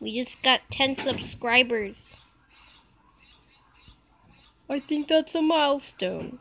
We just got 10 subscribers. I think that's a milestone.